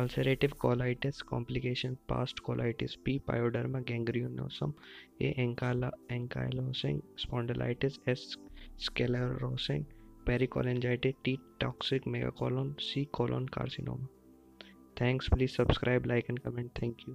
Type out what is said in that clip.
ulcerative colitis complication past colitis b pyoderma gangrenosum a ankylosing spondylitis s sclerosing pericholangitis t toxic megacolon c colon carcinoma thanks please subscribe like and comment thank you